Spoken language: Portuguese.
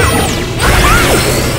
Ah!